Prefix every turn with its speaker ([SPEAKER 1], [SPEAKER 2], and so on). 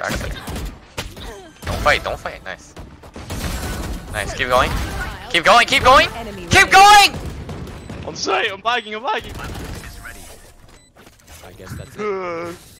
[SPEAKER 1] Backside. Don't fight, don't fight. Nice. Nice, keep going. Keep going, keep going! Keep going!
[SPEAKER 2] On site, I'm lagging, I'm lagging.
[SPEAKER 3] I guess that's it.